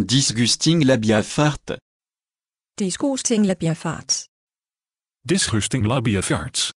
Disgusting labia. Disgusting labia farts. Disgusting labiafarts.